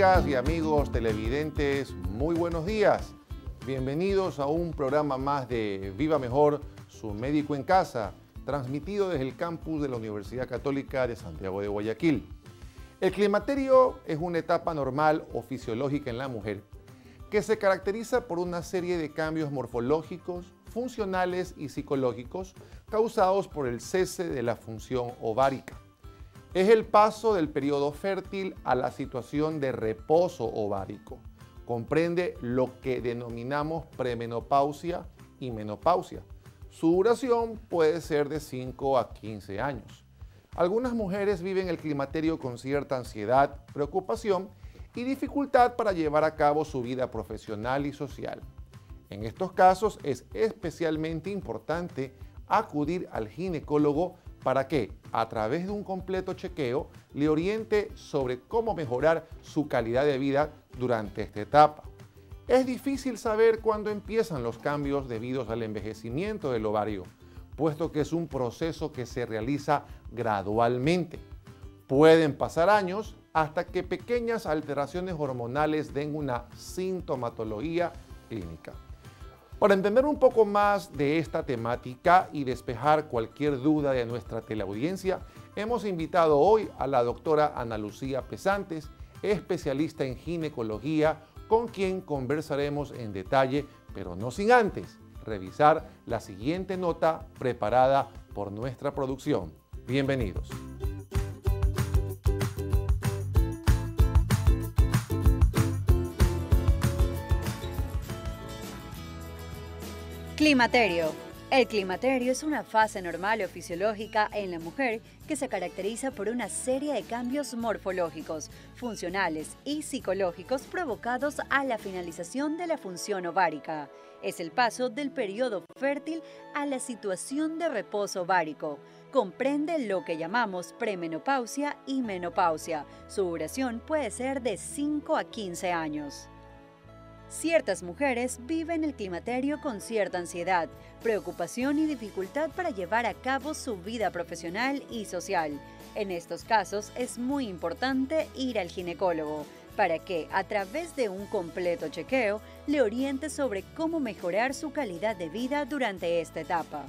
Amigas y amigos televidentes, muy buenos días. Bienvenidos a un programa más de Viva Mejor, su médico en casa, transmitido desde el campus de la Universidad Católica de Santiago de Guayaquil. El climaterio es una etapa normal o fisiológica en la mujer que se caracteriza por una serie de cambios morfológicos, funcionales y psicológicos causados por el cese de la función ovárica. Es el paso del periodo fértil a la situación de reposo ovárico. Comprende lo que denominamos premenopausia y menopausia. Su duración puede ser de 5 a 15 años. Algunas mujeres viven el climaterio con cierta ansiedad, preocupación y dificultad para llevar a cabo su vida profesional y social. En estos casos es especialmente importante acudir al ginecólogo para que, a través de un completo chequeo, le oriente sobre cómo mejorar su calidad de vida durante esta etapa. Es difícil saber cuándo empiezan los cambios debidos al envejecimiento del ovario, puesto que es un proceso que se realiza gradualmente. Pueden pasar años hasta que pequeñas alteraciones hormonales den una sintomatología clínica. Para entender un poco más de esta temática y despejar cualquier duda de nuestra teleaudiencia, hemos invitado hoy a la doctora Ana Lucía Pesantes, especialista en ginecología, con quien conversaremos en detalle, pero no sin antes revisar la siguiente nota preparada por nuestra producción. Bienvenidos. Climaterio. El climaterio es una fase normal o fisiológica en la mujer que se caracteriza por una serie de cambios morfológicos, funcionales y psicológicos provocados a la finalización de la función ovárica. Es el paso del periodo fértil a la situación de reposo ovárico. Comprende lo que llamamos premenopausia y menopausia. Su duración puede ser de 5 a 15 años. Ciertas mujeres viven el climaterio con cierta ansiedad, preocupación y dificultad para llevar a cabo su vida profesional y social. En estos casos es muy importante ir al ginecólogo para que, a través de un completo chequeo, le oriente sobre cómo mejorar su calidad de vida durante esta etapa.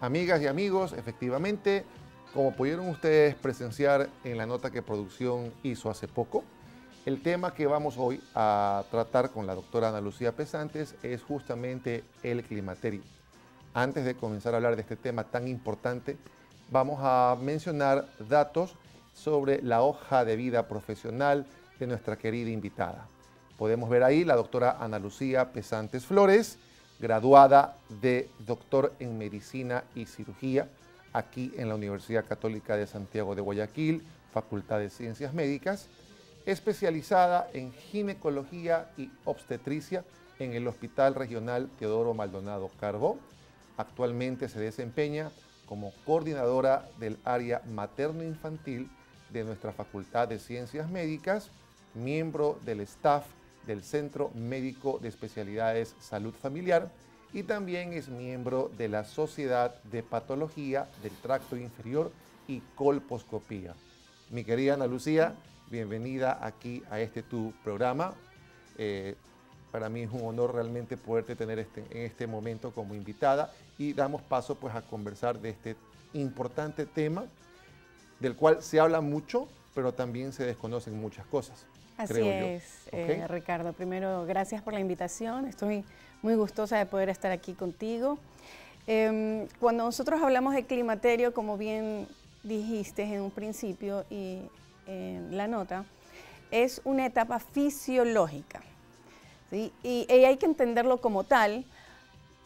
Amigas y amigos, efectivamente, como pudieron ustedes presenciar en la nota que producción hizo hace poco, el tema que vamos hoy a tratar con la doctora Ana Lucía Pesantes es justamente el climaterio. Antes de comenzar a hablar de este tema tan importante, vamos a mencionar datos sobre la hoja de vida profesional de nuestra querida invitada. Podemos ver ahí la doctora Ana Lucía Pesantes Flores, graduada de doctor en medicina y cirugía aquí en la Universidad Católica de Santiago de Guayaquil, Facultad de Ciencias Médicas, especializada en ginecología y obstetricia en el Hospital Regional Teodoro Maldonado Carbó. Actualmente se desempeña como coordinadora del área materno-infantil de nuestra Facultad de Ciencias Médicas, miembro del staff del Centro Médico de Especialidades Salud Familiar y también es miembro de la Sociedad de Patología del Tracto Inferior y Colposcopía. Mi querida Ana Lucía, bienvenida aquí a este tu programa. Eh, para mí es un honor realmente poderte tener este, en este momento como invitada y damos paso pues a conversar de este importante tema del cual se habla mucho, pero también se desconocen muchas cosas. Así es, eh, Ricardo. Primero, gracias por la invitación. Estoy muy gustosa de poder estar aquí contigo. Em, cuando nosotros hablamos de climaterio, como bien dijiste en un principio y en la nota, es una etapa fisiológica. Y, y hay que entenderlo como tal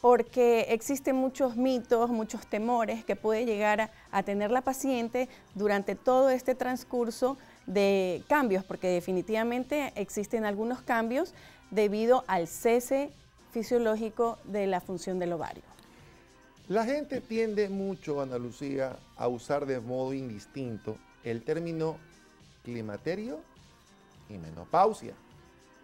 porque existen muchos mitos, muchos temores que puede llegar a tener la paciente durante todo este transcurso de cambios, porque definitivamente existen algunos cambios debido al cese fisiológico de la función del ovario. La gente tiende mucho, Ana Lucía, a usar de modo indistinto el término climaterio y menopausia.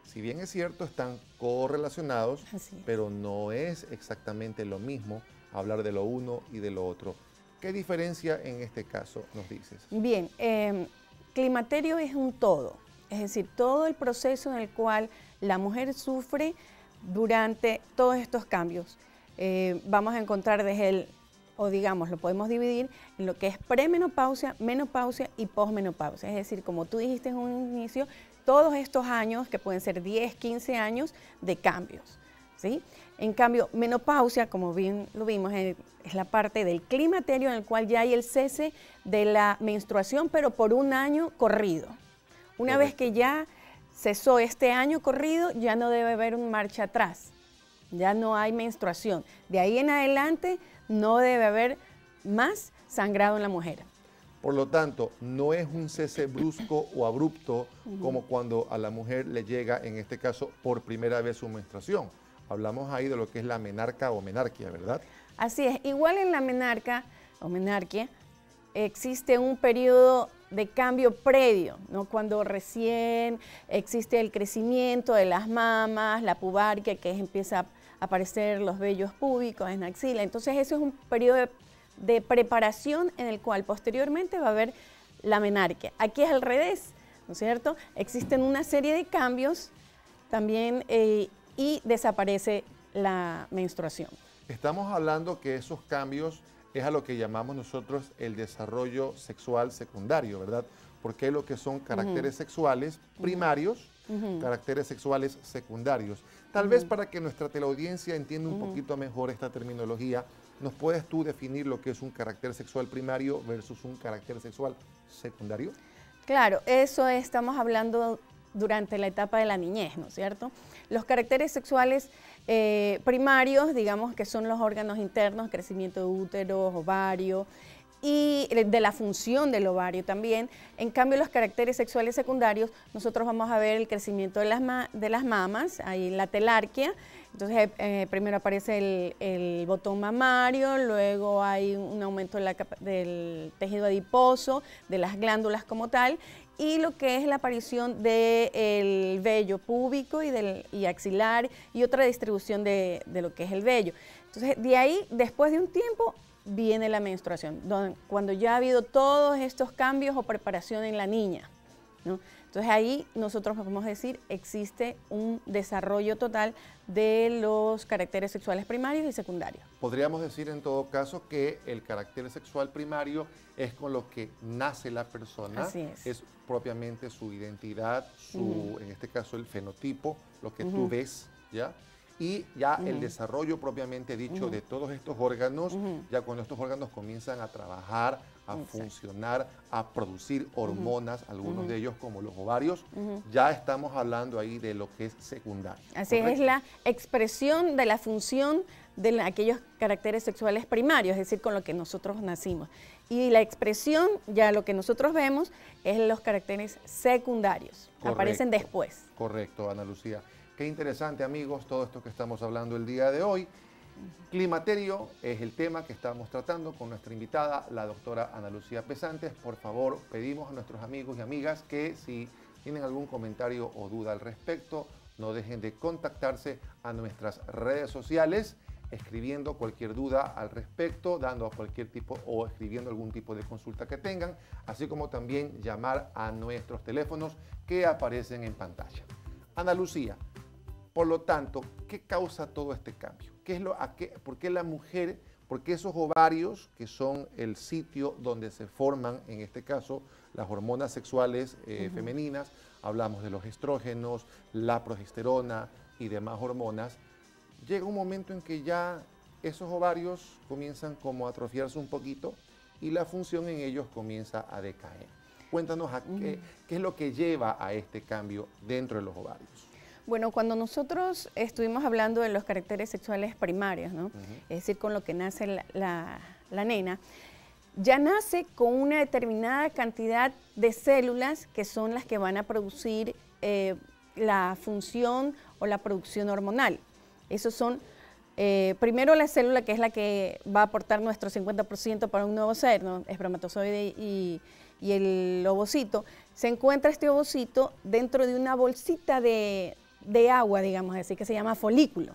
Si bien es cierto, están correlacionados, pero no es exactamente lo mismo hablar de lo uno y de lo otro. ¿Qué diferencia en este caso nos dices? Bien, em, climaterio es un todo, es decir, todo el proceso en el cual la mujer sufre durante todos estos cambios. Eh, vamos a encontrar desde el, o digamos, lo podemos dividir en lo que es premenopausia, menopausia y posmenopausia. Es decir, como tú dijiste en un inicio, todos estos años, que pueden ser 10, 15 años de cambios. ¿sí? En cambio, menopausia, como bien lo vimos, es la parte del climaterio en el cual ya hay el cese de la menstruación, pero por un año corrido. Una vez que ya cesó este año corrido, ya no debe haber un marcha atrás, ya no hay menstruación. De ahí en adelante no debe haber más sangrado en la mujer. Por lo tanto, no es un cese brusco o abrupto como cuando a la mujer le llega, en este caso, por primera vez su menstruación Hablamos ahí de lo que es la menarca o menarquia, ¿verdad? Así es. Igual en la menarca o menarquia existe un periodo de cambio previo, ¿no? cuando recién existe el crecimiento de las mamas, la pubarquia, que empieza a aparecer los vellos púbicos en axila. Entonces, eso es un periodo de, de, preparación en el cual posteriormente va a haber la menarquia. Aquí es al revés, ¿no es cierto? Existen una serie de cambios también eh, y desaparece la menstruación. Estamos hablando que esos cambios es a lo que llamamos nosotros el desarrollo sexual secundario, ¿verdad? Porque es lo que son caracteres sexuales primarios, caracteres sexuales secundarios. Tal vez para que nuestra teleaudiencia entienda un poquito mejor esta terminología, ¿nos puedes tú definir lo que es un carácter sexual primario versus un carácter sexual secundario? Claro, eso estamos hablando durante la etapa de la niñez, ¿no es cierto? Los caracteres sexuales eh, primarios, digamos que son los órganos internos, crecimiento de útero, ovario, y de la función del ovario también. En cambio, los caracteres sexuales secundarios, nosotros vamos a ver el crecimiento de las, de las mamas, ahí la telarquia, entonces eh, primero aparece el, botón mamario, luego hay un aumento del tejido adiposo, de las glándulas como tal, y lo que es la aparición del vello púbico y, del, axilar y otra distribución de, lo que es el vello. Entonces, de ahí, después de un tiempo, viene la menstruación, cuando ya ha habido todos estos cambios o preparación en la niña. Entonces ahí nosotros podemos decir existe un desarrollo total de los caracteres sexuales primarios y secundarios. Podríamos decir en todo caso que el carácter sexual primario es con lo que nace la persona, Así es. propiamente su identidad, su, en este caso el fenotipo, lo que tú ves, ¿ya? y ya el desarrollo propiamente dicho de todos estos órganos, ya cuando estos órganos comienzan a trabajar, a funcionar, a producir hormonas, algunos de ellos como los ovarios, ya estamos hablando ahí de lo que es secundario. Así es la expresión de la función de aquellos caracteres sexuales primarios, es decir, con lo que nosotros nacimos. Y la expresión, ya lo que nosotros vemos, es los caracteres secundarios, aparecen después. Correcto, Ana Lucía. Qué interesante, amigos, todo esto que estamos hablando el día de hoy. Climaterio es el tema que estamos tratando con nuestra invitada, la doctora Ana Lucía Pesantes. Por favor, pedimos a nuestros amigos y amigas que si tienen algún comentario o duda al respecto, no dejen de contactarse a nuestras redes sociales escribiendo cualquier duda al respecto, dando a cualquier tipo o escribiendo algún tipo de consulta que tengan, así como también llamar a nuestros teléfonos que aparecen en pantalla. Ana Lucía, por lo tanto, ¿qué causa todo este cambio? ¿Qué es lo, a qué, ¿Por qué la mujer, por qué esos ovarios, que son el sitio donde se forman, en este caso, las hormonas sexuales eh, femeninas, hablamos de los estrógenos, la progesterona y demás hormonas, llega un momento en que ya esos ovarios comienzan como a atrofiarse un poquito y la función en ellos comienza a decaer. Cuéntanos qué, qué es lo que lleva a este cambio dentro de los ovarios. Bueno, cuando nosotros estuvimos hablando de los caracteres sexuales primarios, ¿no? es decir, con lo que nace la, nena, ya nace con una determinada cantidad de células que son las que van a producir eh, la función o la producción hormonal. Esos son, eh, primero la célula que es la que va a aportar nuestro 50% para un nuevo ser, ¿no? espermatozoide y, y el ovocito, se encuentra este ovocito dentro de una bolsita de, agua, digamos así, que se llama folículo.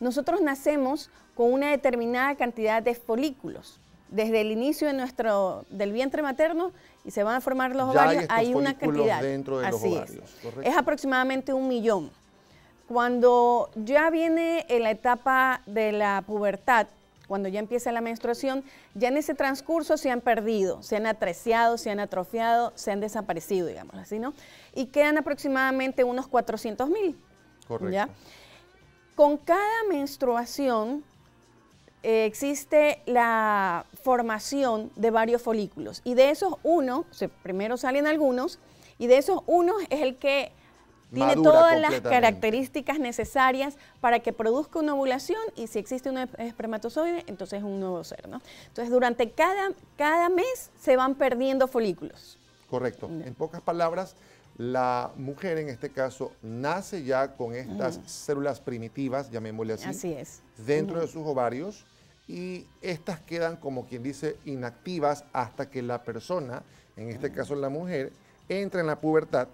Nosotros nacemos con una determinada cantidad de folículos. Desde el inicio de nuestro, del vientre materno y se van a formar los ovarios, hay, una cantidad. Dentro de así los ovarios, es. es aproximadamente un millón. Cuando ya viene en la etapa de la pubertad, cuando ya empieza la menstruación, ya en ese transcurso se han perdido, se han atreciado, se han atrofiado, se han desaparecido, digamos así, ¿no? Y quedan aproximadamente unos 400 mil. Correcto. Con cada menstruación eh, existe la formación de varios folículos y de esos uno, primero salen algunos, y de esos uno es el que tiene todas las características necesarias para que produzca una ovulación y si existe un espermatozoide, entonces es un nuevo ser, ¿no? Entonces, durante cada, cada mes se van perdiendo folículos. Correcto. En pocas palabras, la mujer en este caso nace ya con estas células primitivas, llamémosle así, así es. dentro de sus ovarios y estas quedan como quien dice inactivas hasta que la persona, en este caso la mujer, entra en la pubertad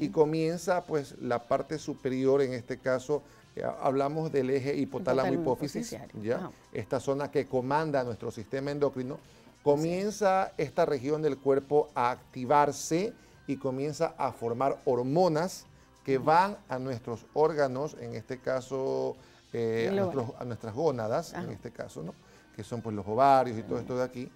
y comienza pues la parte superior, en este caso eh, hablamos del eje hipotálamo-hipófisis, ¿ya? esta zona que comanda nuestro sistema endocrino, comienza esta región del cuerpo a activarse y comienza a formar hormonas que van a nuestros órganos, en este caso eh, a, nuestras gónadas, en este caso, ¿no? que son pues los ovarios y todo esto de aquí,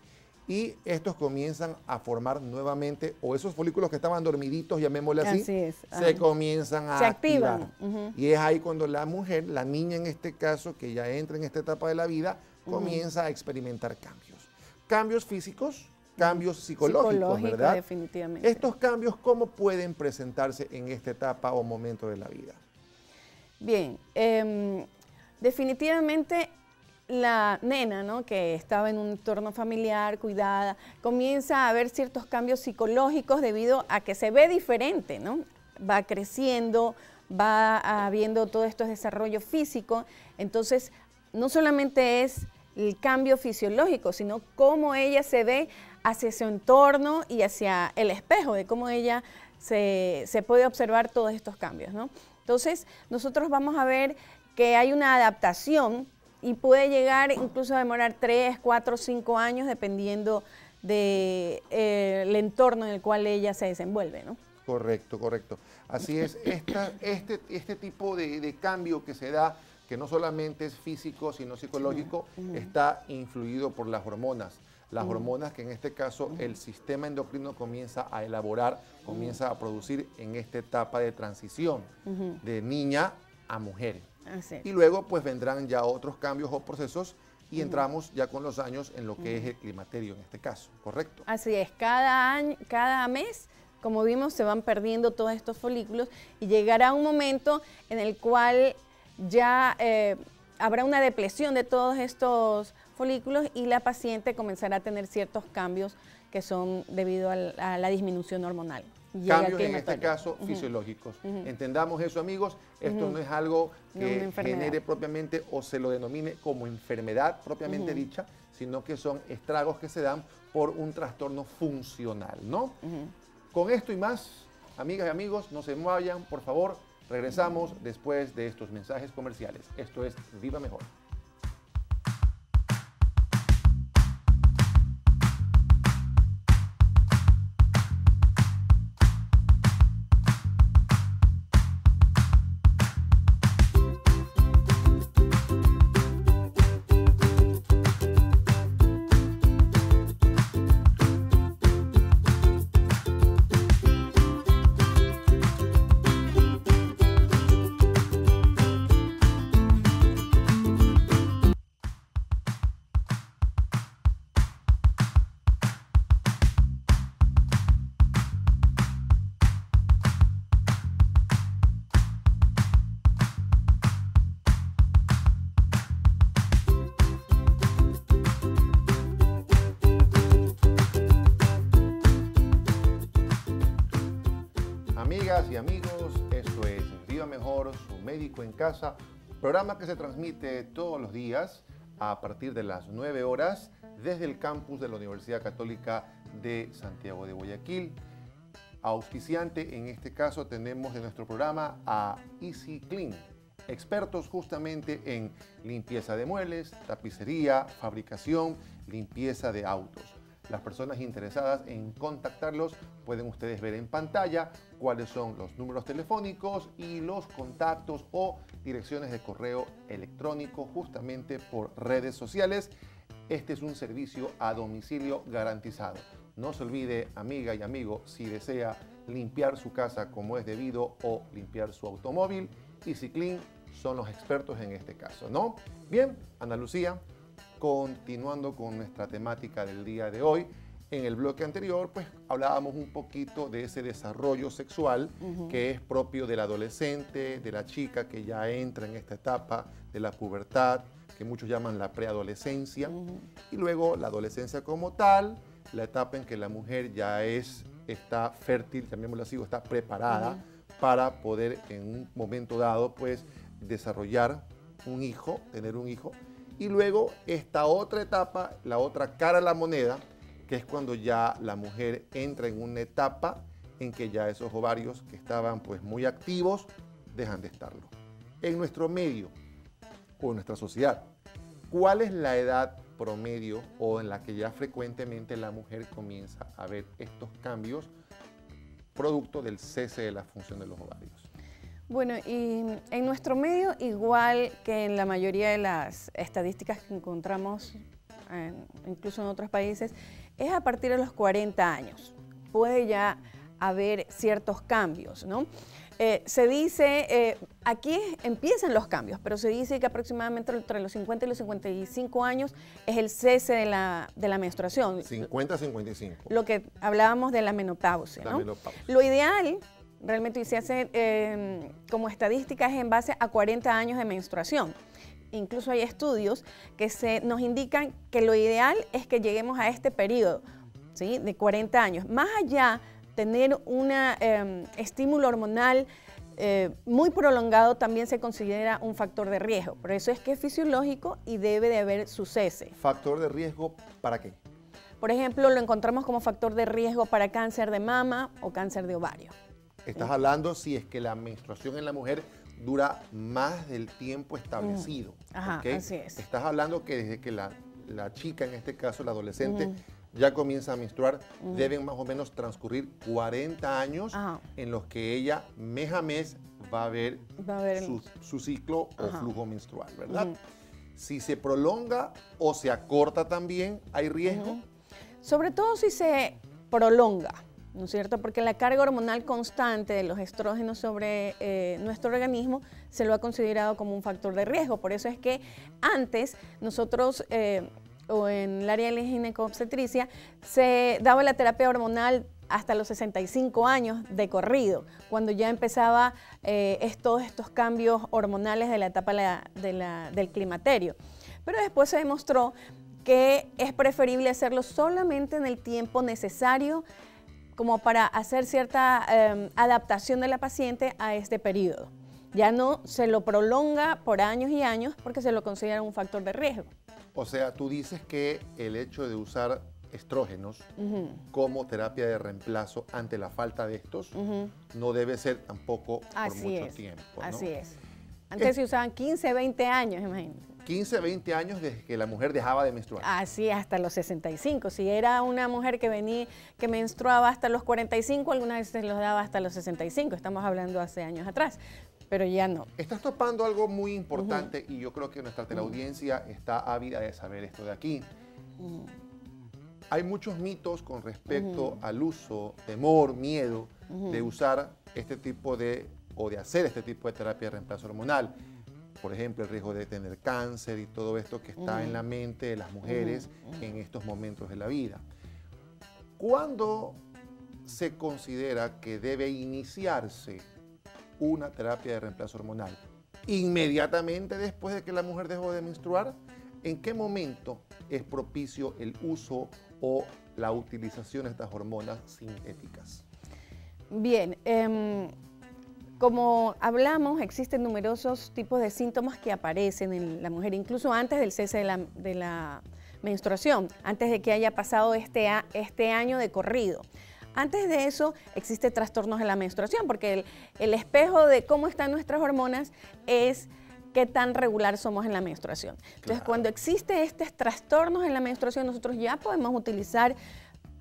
y estos comienzan a formar nuevamente, o esos folículos que estaban dormiditos, llamémosle así, se comienzan a se activar. activan. Y es ahí cuando la mujer, la niña en este caso, que ya entra en esta etapa de la vida, comienza a experimentar cambios. Cambios físicos, cambios psicológicos, ¿verdad? definitivamente. Estos cambios, ¿cómo pueden presentarse en esta etapa o momento de la vida? Bien, em, definitivamente la nena, ¿no? que estaba en un entorno familiar, cuidada, comienza a ver ciertos cambios psicológicos debido a que se ve diferente, ¿no? Va creciendo, va habiendo todo esto desarrollo físico, entonces no solamente es el cambio fisiológico, sino cómo ella se ve hacia su entorno y hacia el espejo, de cómo ella se, se puede observar todos estos cambios, ¿no? Entonces, nosotros vamos a ver que hay una adaptación y puede llegar incluso a demorar 3, 4, 5 años dependiendo del de, eh, entorno en el cual ella se desenvuelve, ¿no? Correcto, correcto. Así es, este, este tipo de, cambio que se da, que no solamente es físico, sino psicológico, está influido por las hormonas. Las hormonas que en este caso el sistema endocrino comienza a elaborar, comienza a producir en esta etapa de transición de niña a mujer. Y luego pues vendrán ya otros cambios o procesos y entramos ya con los años en lo que es el climaterio en este caso, ¿correcto? Así es, cada, año, cada mes, como vimos, se van perdiendo todos estos folículos y llegará un momento en el cual ya eh, habrá una depresión de todos estos folículos y la paciente comenzará a tener ciertos cambios que son debido a la disminución hormonal. Cambios en este caso fisiológicos. Entendamos eso, amigos. Esto no es algo que genere propiamente o se lo denomine como enfermedad propiamente dicha, sino que son estragos que se dan por un trastorno funcional, ¿no? Con esto y más, amigas y amigos, no se vayan, por favor. Regresamos después de estos mensajes comerciales. Esto es Viva Mejor. Y amigos, esto es Viva Mejor, su médico en casa, programa que se transmite todos los días a partir de las 9 horas desde el campus de la Universidad Católica de Santiago de Guayaquil. Auspiciante, en este caso tenemos de nuestro programa a Easy Clean, expertos justamente en limpieza de muebles, tapicería, fabricación, limpieza de autos. Las personas interesadas en contactarlos pueden ustedes ver en pantalla cuáles son los números telefónicos y los contactos o direcciones de correo electrónico justamente por redes sociales. Este es un servicio a domicilio garantizado. No se olvide, amiga y amigo, si desea limpiar su casa como es debido o limpiar su automóvil, Easy Clean son los expertos en este caso, ¿no? Bien, Ana Lucía, continuando con nuestra temática del día de hoy, en el bloque anterior, pues hablábamos un poquito de ese desarrollo sexual que es propio del adolescente, de la chica que ya entra en esta etapa de la pubertad, que muchos llaman la preadolescencia, y luego la adolescencia como tal, la etapa en que la mujer ya es, está fértil, también lo sigo, está preparada para poder en un momento dado, pues, desarrollar un hijo, tener un hijo, y luego esta otra etapa, la otra cara de la moneda, que es cuando ya la mujer entra en una etapa en que ya esos ovarios que estaban pues muy activos dejan de estarlo. En nuestro medio o en nuestra sociedad, ¿cuál es la edad promedio o en la que ya frecuentemente la mujer comienza a ver estos cambios producto del cese de la función de los ovarios? Bueno, y en nuestro medio, igual que en la mayoría de las estadísticas que encontramos, incluso en otros países, es a partir de los 40 años. Puede ya haber ciertos cambios, ¿no? Eh, se dice, eh, aquí empiezan los cambios, pero se dice que aproximadamente entre los 50 y los 55 años es el cese de la, de la menstruación. 50 a 55. Lo que hablábamos de la menopausia. ¿no? Lo ideal, realmente, y se hace em, como estadística, es en base a 40 años de menstruación incluso hay estudios que se, nos indican que lo ideal es que lleguemos a este periodo ¿sí? de 40 años. Más allá, tener un em, estímulo hormonal eh, muy prolongado también se considera un factor de riesgo. Por eso es que es fisiológico y debe de haber su cese. ¿Factor de riesgo para qué? Por ejemplo, lo encontramos como factor de riesgo para cáncer de mama o cáncer de ovario. Estás hablando si es que la menstruación en la mujer dura más del tiempo establecido. Ajá, así es. Estás hablando que desde que la, chica, en este caso la adolescente, ya comienza a menstruar, deben más o menos transcurrir 40 años en los que ella mes a mes va a ver, su, ciclo o flujo menstrual, ¿verdad? Si se prolonga o se acorta también, ¿hay riesgo? Sobre todo si se prolonga. ¿No es cierto? Porque la carga hormonal constante de los estrógenos sobre eh, nuestro organismo se lo ha considerado como un factor de riesgo. Por eso es que antes nosotros, eh, o en el área de la ginecobstetricia, se daba la terapia hormonal hasta los 65 años de corrido, cuando ya empezaba eh, todos estos cambios hormonales de la etapa del climaterio. Pero después se demostró que es preferible hacerlo solamente en el tiempo necesario como para hacer cierta em, adaptación de la paciente a este periodo. Ya no se lo prolonga por años y años porque se lo considera un factor de riesgo. O sea, tú dices que el hecho de usar estrógenos como terapia de reemplazo ante la falta de estos no debe ser tampoco por mucho tiempo. Así es. Antes se usaban 15, 20 años, imagínate. 15, 20 años desde que la mujer dejaba de menstruar. Así, hasta los 65. Si era una mujer que venía, que menstruaba hasta los 45, algunas veces los daba hasta los 65. Estamos hablando hace años atrás, pero ya no. Estás topando algo muy importante y yo creo que nuestra teleaudiencia está ávida de saber esto de aquí. Hay muchos mitos con respecto al uso, temor, miedo de usar este tipo de, o de hacer este tipo de terapia de reemplazo hormonal por ejemplo, el riesgo de tener cáncer y todo esto que está en la mente de las mujeres en estos momentos de la vida. ¿Cuándo se considera que debe iniciarse una terapia de reemplazo hormonal? Inmediatamente después de que la mujer dejó de menstruar, ¿en qué momento es propicio el uso o la utilización de estas hormonas sintéticas? Bien, eh, como hablamos, existen numerosos tipos de síntomas que aparecen en la mujer, incluso antes del cese de la, menstruación, antes de que haya pasado este, este año de corrido. Antes de eso existe trastornos en la menstruación, porque el, el espejo de cómo están nuestras hormonas es qué tan regular somos en la menstruación. Entonces, cuando existe estos trastornos en la menstruación, nosotros ya podemos utilizar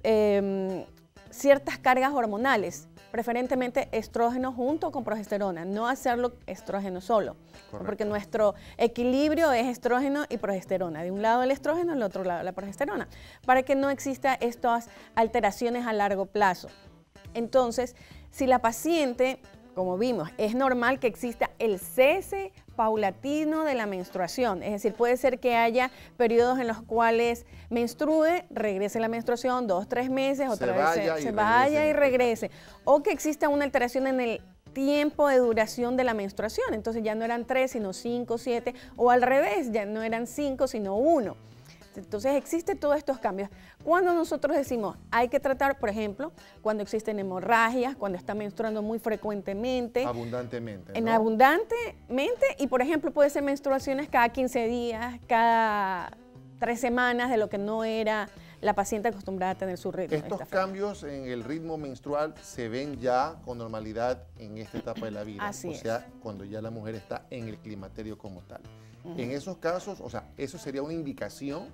em, ciertas cargas hormonales, preferentemente estrógeno junto con progesterona, no hacerlo estrógeno solo, porque nuestro equilibrio es estrógeno y progesterona, de un lado el estrógeno, del otro lado la progesterona, para que no exista estas alteraciones a largo plazo. Entonces, si la paciente como vimos, es normal que exista el cese paulatino de la menstruación. Es decir, puede ser que haya periodos en los cuales menstrue, regrese la menstruación, dos, tres meses, otra vez se, vaya y regrese. O que exista una alteración en el tiempo de duración de la menstruación. Entonces ya no eran tres, sino cinco, siete, o al revés, ya no eran cinco, sino uno. Entonces existen todos estos cambios. Cuando nosotros decimos hay que tratar, por ejemplo, cuando existen hemorragias, cuando está menstruando muy frecuentemente. Abundantemente. En abundantemente y por ejemplo puede ser menstruaciones cada 15 días, cada tres semanas de lo que no era la paciente acostumbrada a tener su ritmo. Estos cambios en el ritmo menstrual se ven ya con normalidad en esta etapa de la vida. Así o sea, cuando ya la mujer está en el climaterio como tal. En esos casos, o sea, eso sería una indicación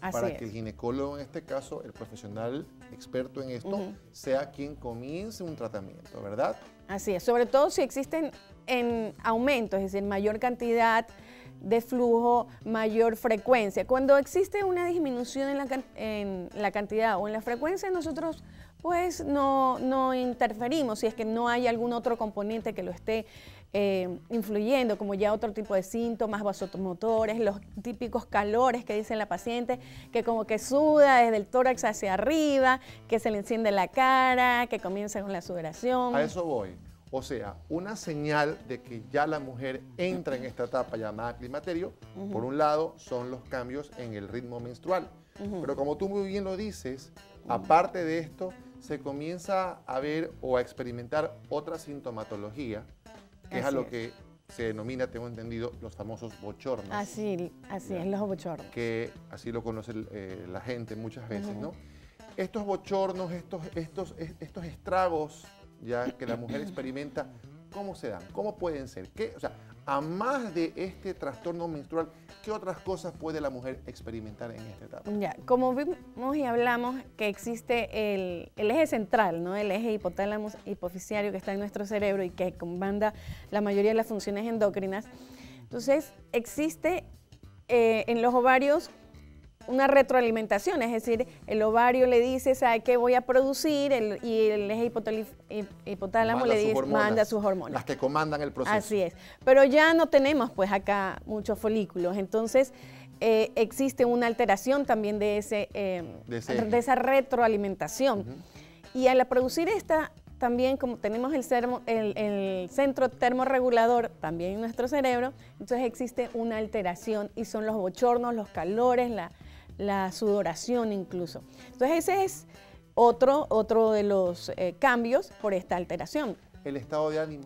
para que el ginecólogo, en este caso, el profesional experto en esto, sea quien comience un tratamiento, ¿verdad? Así es, sobre todo si existen en aumento, es decir, mayor cantidad de flujo, mayor frecuencia. Cuando existe una disminución en la, en la cantidad o en la frecuencia, nosotros pues no, no interferimos si es que no hay algún otro componente que lo esté eh, influyendo, como ya otro tipo de síntomas vasomotores, los típicos calores que dice la paciente, que como que suda desde el tórax hacia arriba, que se le enciende la cara, que comienza con la sudoración. A eso voy. O sea, una señal de que ya la mujer entra en esta etapa llamada climaterio, por un lado, son los cambios en el ritmo menstrual. Pero como tú muy bien lo dices, aparte de esto, se comienza a ver o a experimentar otra sintomatología que es a lo que se denomina, tengo entendido, los famosos bochornos. Así, así es, los bochornos. Que así lo conoce eh, la gente muchas veces, ¿no? Estos bochornos, estos, estos, estos estragos ya que la mujer experimenta, ¿cómo se dan? ¿Cómo pueden ser? ¿Qué, o sea, más de este trastorno menstrual, ¿qué otras cosas puede la mujer experimentar en esta etapa? Ya, como vimos y hablamos que existe el, eje central, ¿no? el eje hipotálamo hipoficiario que está en nuestro cerebro y que comanda la mayoría de las funciones endocrinas, entonces existe eh, en los ovarios una retroalimentación, es decir, el ovario le dice, ¿sabe qué voy a producir? y el eje hipotálamo le dice, manda sus hormonas. Las que comandan el proceso. Así es. Pero ya no tenemos pues acá muchos folículos, entonces eh, existe una alteración también de, ese, eh, de, esa retroalimentación. Y al producir esta también como tenemos el, el, el, centro termorregulador también en nuestro cerebro, entonces existe una alteración y son los bochornos, los calores, la, la sudoración incluso. Entonces ese es otro, otro de los eh, cambios por esta alteración. El estado de ánimo.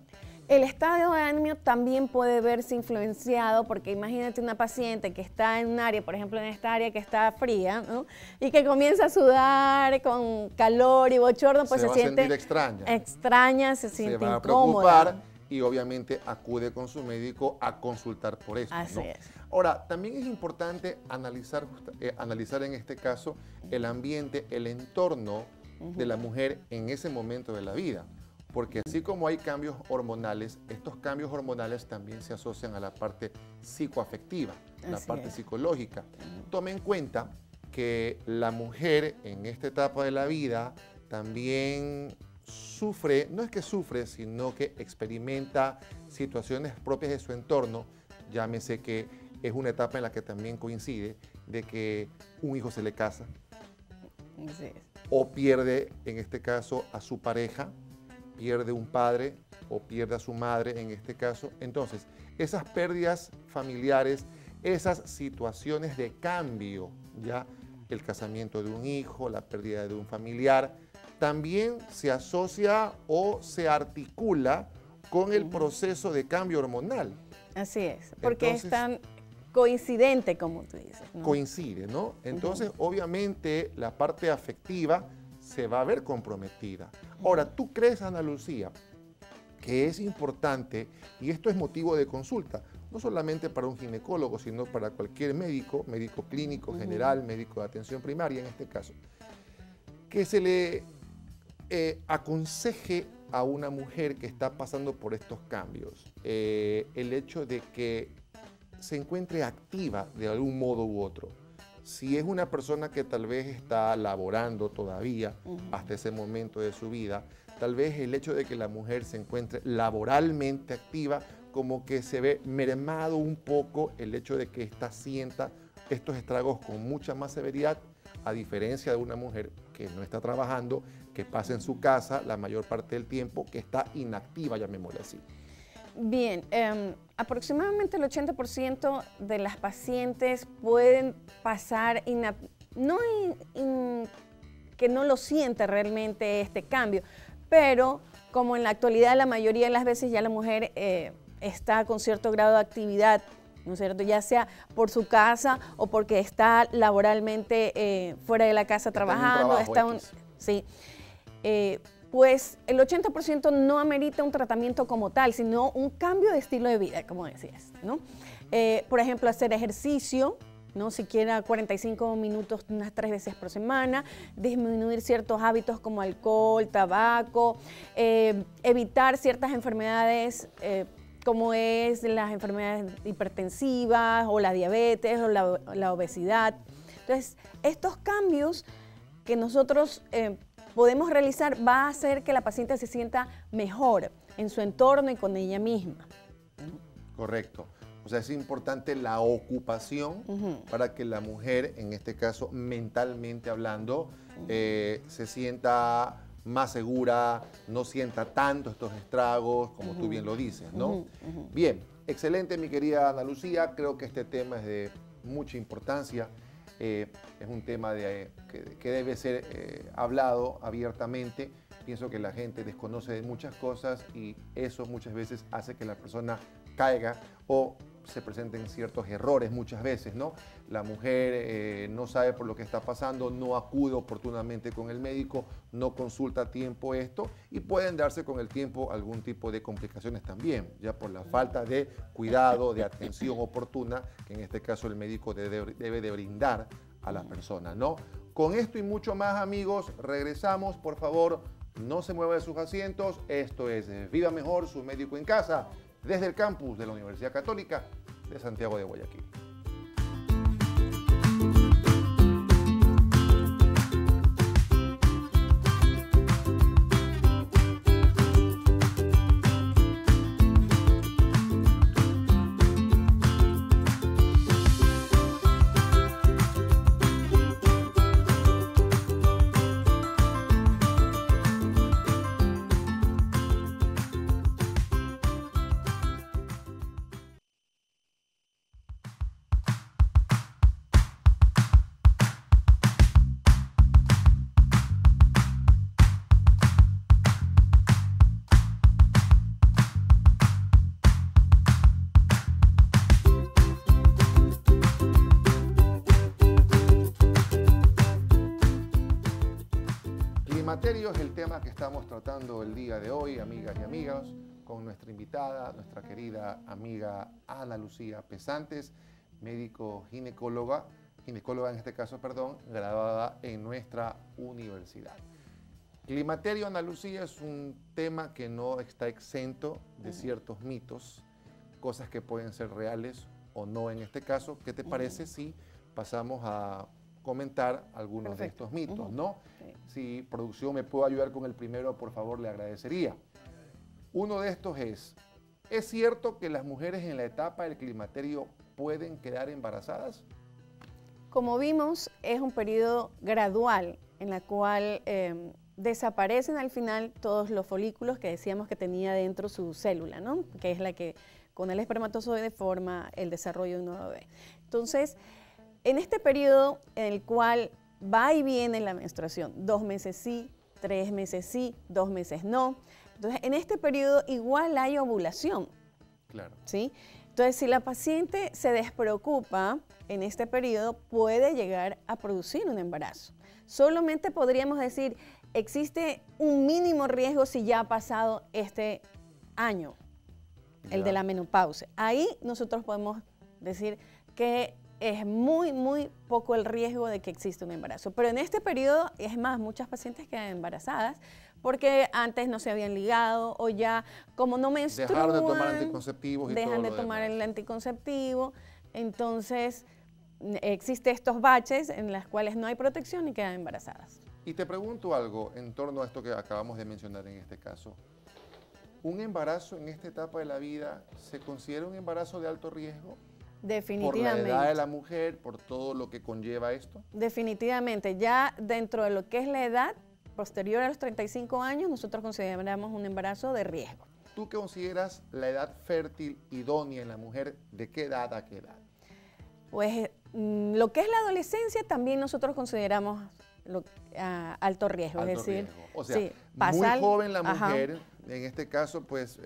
El estado de ánimo también puede verse influenciado porque imagínate una paciente que está en un área, por ejemplo en esta área que está fría, ¿no? y que comienza a sudar con calor y bochorno, pues se, se, siente extraña. Extraña, se, siente se va a preocupar y obviamente acude con su médico a consultar por eso. Así es. Ahora, también es importante analizar, eh, analizar en este caso el ambiente, el entorno de la mujer en ese momento de la vida. Porque así como hay cambios hormonales, estos cambios hormonales también se asocian a la parte psicoafectiva, la parte psicológica. Tome en cuenta que la mujer en esta etapa de la vida también sufre, no es que sufre, sino que experimenta situaciones propias de su entorno, llámese que es una etapa en la que también coincide de que un hijo se le casa o pierde, en este caso, a su pareja, pierde un padre o pierde a su madre, en este caso. Entonces, esas pérdidas familiares, esas situaciones de cambio, ya el casamiento de un hijo, la pérdida de un familiar, también se asocia o se articula con el proceso de cambio hormonal. Así es, porque están coincidente, como tú dices. Coincide, ¿no? Entonces, obviamente, la parte afectiva se va a ver comprometida. Ahora, ¿tú crees, Ana Lucía, que es importante, y esto es motivo de consulta, no solamente para un ginecólogo, sino para cualquier médico, médico clínico, general, médico de atención primaria en este caso, que se le eh, aconseje a una mujer que está pasando por estos cambios eh, el hecho de que se encuentre activa de algún modo u otro. Si es una persona que tal vez está laborando todavía hasta ese momento de su vida, tal vez el hecho de que la mujer se encuentre laboralmente activa, como que se ve mermado un poco el hecho de que ésta sienta estos estragos con mucha más severidad, a diferencia de una mujer que no está trabajando, que pasa en su casa la mayor parte del tiempo, que está inactiva, llamémosle así. Bien, em, aproximadamente el 80% de las pacientes pueden pasar, no que no lo siente realmente este cambio, pero como en la actualidad la mayoría de las veces ya la mujer eh, está con cierto grado de actividad, ¿no es cierto? Ya sea por su casa o porque está laboralmente eh, fuera de la casa trabajando, está un, sí. Eh, pues el 80% no amerita un tratamiento como tal, sino un cambio de estilo de vida, como decías, ¿no? Eh, por ejemplo, hacer ejercicio, ¿no? Siquiera 45 minutos unas tres veces por semana, disminuir ciertos hábitos como alcohol, tabaco, eh, evitar ciertas enfermedades como es las enfermedades hipertensivas o la diabetes o la, obesidad. Entonces, estos cambios que nosotros podemos realizar va a hacer que la paciente se sienta mejor en su entorno y con ella misma. Correcto. O sea, es importante la ocupación para que la mujer, en este caso mentalmente hablando, eh, se sienta más segura, no sienta tanto estos estragos, como tú bien lo dices, ¿no? Bien, excelente mi querida Ana Lucía, creo que este tema es de mucha importancia. Eh, es un tema de, que, debe ser eh, hablado abiertamente. Pienso que la gente desconoce de muchas cosas y eso muchas veces hace que la persona caiga o se presenten ciertos errores muchas veces, ¿no? La mujer eh, no sabe por lo que está pasando, no acude oportunamente con el médico, no consulta a tiempo esto y pueden darse con el tiempo algún tipo de complicaciones también, ya por la falta de cuidado, de atención oportuna que en este caso el médico debe, de brindar a la persona, ¿no? Con esto y mucho más, amigos, regresamos, por favor, no se mueva de sus asientos. Esto es Viva Mejor, su médico en casa desde el campus de la Universidad Católica de Santiago de Guayaquil. Es el tema que estamos tratando el día de hoy, amigas y amigos, con nuestra invitada, nuestra querida amiga Ana Lucía Pesantes, médico ginecóloga, ginecóloga en este caso, perdón, graduada en nuestra universidad. Climaterio, Ana Lucía, es un tema que no está exento de ciertos mitos, cosas que pueden ser reales o no en este caso. ¿Qué te parece si pasamos a comentar algunos de estos mitos, ¿no? Si producción me puede ayudar con el primero, por favor, le agradecería. Uno de estos es, ¿es cierto que las mujeres en la etapa del climaterio pueden quedar embarazadas? Como vimos, es un periodo gradual en la cual em, desaparecen al final todos los folículos que decíamos que tenía dentro su célula, ¿no? Que es la que con el espermatozoide forma el desarrollo de un nuevo bebé. Entonces, en este periodo en el cual va y viene la menstruación, dos meses sí, tres meses sí, dos meses no. Entonces, en este periodo igual hay ovulación. Claro. ¿Sí? Entonces, si la paciente se despreocupa en este periodo, puede llegar a producir un embarazo. Solamente podríamos decir, existe un mínimo riesgo si ya ha pasado este año, el de la menopausia. Ahí nosotros podemos decir que es muy, muy poco el riesgo de que exista un embarazo. Pero en este periodo, es más, muchas pacientes quedan embarazadas porque antes no se habían ligado o ya como no menstruan, dejaron de tomar anticonceptivos y dejan de tomar el anticonceptivo, entonces existen estos baches en los cuales no hay protección y quedan embarazadas. Y te pregunto algo en torno a esto que acabamos de mencionar en este caso. ¿Un embarazo en esta etapa de la vida se considera un embarazo de alto riesgo? Definitivamente. ¿Por la edad de la mujer, por todo lo que conlleva esto? Definitivamente. Ya dentro de lo que es la edad, posterior a los 35 años, nosotros consideramos un embarazo de riesgo. ¿Tú qué consideras la edad fértil idónea en la mujer? ¿De qué edad a qué edad? Pues mm, lo que es la adolescencia también nosotros consideramos alto riesgo. es decir, O sea, muy joven la mujer, en este caso, pues...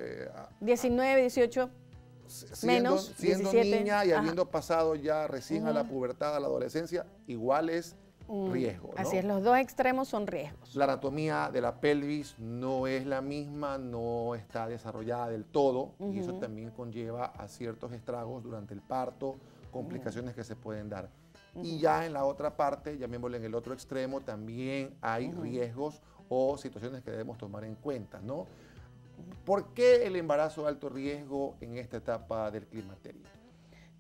19, 18 siendo, menos, siendo niña y habiendo pasado ya recién a la pubertad, a la adolescencia, igual es riesgo. Así es, los dos extremos son riesgos. La anatomía de la pelvis no es la misma, no está desarrollada del todo y eso también conlleva a ciertos estragos durante el parto, complicaciones que se pueden dar. Y ya en la otra parte, llamémosle en el otro extremo, también hay riesgos o situaciones que debemos tomar en cuenta, ¿no? ¿Por qué el embarazo de alto riesgo en esta etapa del climaterio?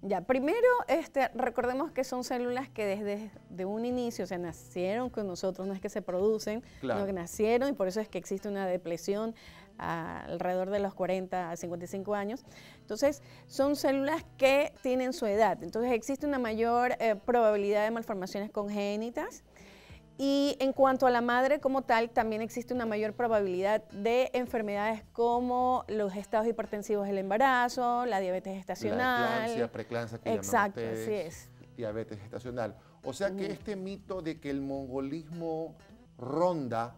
Ya, primero, este, recordemos que son células que desde de un inicio, se nacieron con nosotros, no es que se producen, sino que nacieron y por eso es que existe una depresión alrededor de los 40 a 55 años. Entonces, son células que tienen su edad. Entonces, existe una mayor eh, probabilidad de malformaciones congénitas y en cuanto a la madre como tal, también existe una mayor probabilidad de enfermedades como los estados hipertensivos del embarazo, la diabetes gestacional. La preclancia, que Exacto, así es. Diabetes gestacional. O sea que este mito de que el mongolismo ronda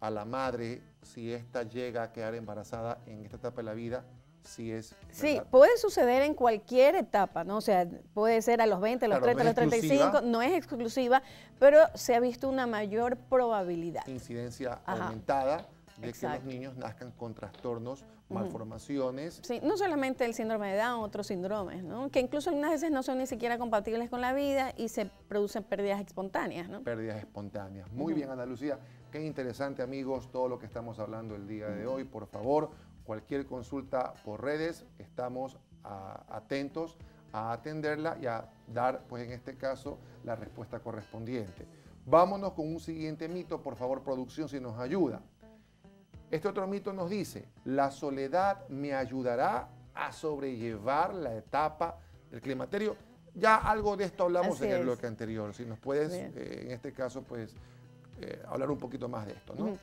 a la madre si ésta llega a quedar embarazada en esta etapa de la vida, sí es. Sí, puede suceder en cualquier etapa, ¿no? O sea, puede ser a los 20, a los 30, a los 35, no es exclusiva, pero se ha visto una mayor probabilidad. Incidencia aumentada de que los niños nazcan con trastornos, malformaciones. Sí, no solamente el síndrome de Down, otros síndromes, ¿no? Que incluso algunas veces no son ni siquiera compatibles con la vida y se producen pérdidas espontáneas, ¿no? Pérdidas espontáneas. Muy bien, Ana Lucía. Qué interesante, amigos, todo lo que estamos hablando el día de hoy. Por favor, Cualquier consulta por redes, estamos atentos a atenderla y a dar, pues en este caso, la respuesta correspondiente. Vámonos con un siguiente mito, por favor, producción, si nos ayuda. Este otro mito nos dice, la soledad me ayudará a sobrellevar la etapa del climaterio. Ya algo de esto hablamos en el bloque anterior. Si nos puedes, eh, en este caso, pues, eh, hablar un poquito más de esto, ¿no?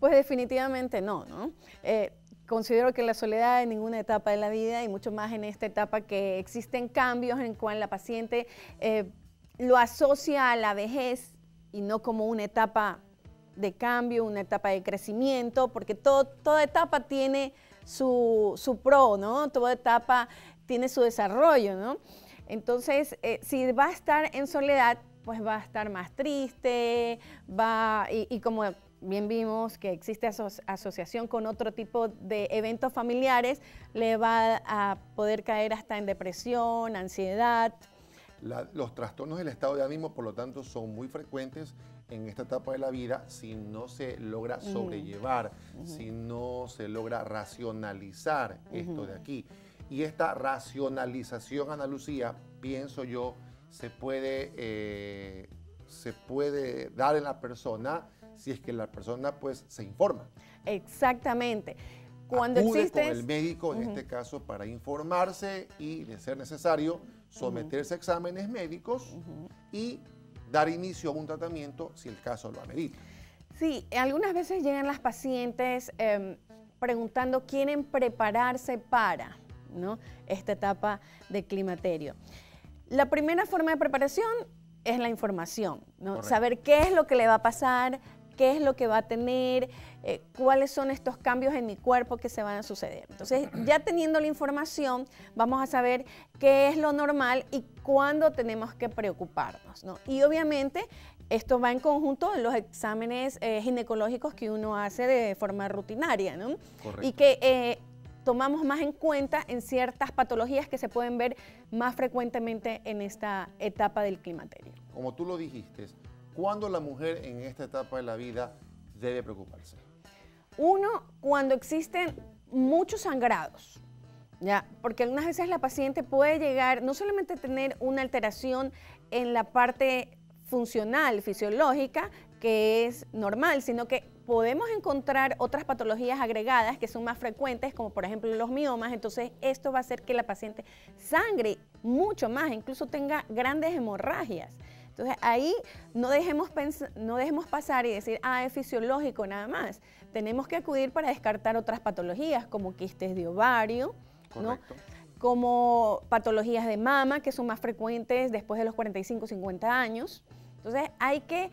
Pues definitivamente no, ¿no? Eh, Considero que la soledad en ninguna etapa de la vida y mucho más en esta etapa que existen cambios en cual la paciente eh, lo asocia a la vejez y no como una etapa de cambio, una etapa de crecimiento, porque toda etapa tiene su, pro, ¿no? Toda etapa tiene su desarrollo, ¿no? Entonces, eh, si va a estar en soledad, pues va a estar más triste, va, y como bien vimos que existe asociación con otro tipo de eventos familiares, le va a poder caer hasta en depresión, ansiedad. los trastornos del estado de ánimo, por lo tanto, son muy frecuentes en esta etapa de la vida si no se logra sobrellevar, si no se logra racionalizar esto de aquí. Y esta racionalización, Ana Lucía, pienso yo, se puede, eh, se puede dar en la persona si es que la persona pues se informa. Exactamente. Cuando Acude con el médico, en este caso, para informarse y, de ser necesario, someterse a exámenes médicos y dar inicio a un tratamiento si el caso lo amerita. Sí, algunas veces llegan las pacientes em, preguntando, quieren prepararse para ¿no? esta etapa de climaterio. La primera forma de preparación es la información, ¿no? saber qué es lo que le va a pasar, qué es lo que va a tener, eh, cuáles son estos cambios en mi cuerpo que se van a suceder. Entonces, ya teniendo la información, vamos a saber qué es lo normal y cuándo tenemos que preocuparnos. Y obviamente, esto va en conjunto en los exámenes eh, ginecológicos que uno hace de forma rutinaria, ¿no? Y que eh, tomamos más en cuenta en ciertas patologías que se pueden ver más frecuentemente en esta etapa del climaterio. Como tú lo dijiste, ¿cuándo la mujer en esta etapa de la vida debe preocuparse? Uno, cuando existen muchos sangrados, ¿ya? Porque algunas veces la paciente puede llegar no solamente a tener una alteración en la parte funcional, fisiológica, que es normal, sino que podemos encontrar otras patologías agregadas que son más frecuentes, como por ejemplo los miomas, entonces esto va a hacer que la paciente sangre mucho más, incluso tenga grandes hemorragias. Entonces ahí no dejemos, no dejemos pasar y decir, ah, es fisiológico nada más. Tenemos que acudir para descartar otras patologías como quistes de ovario, como patologías de mama, que son más frecuentes después de los 45, 50 años. Entonces hay que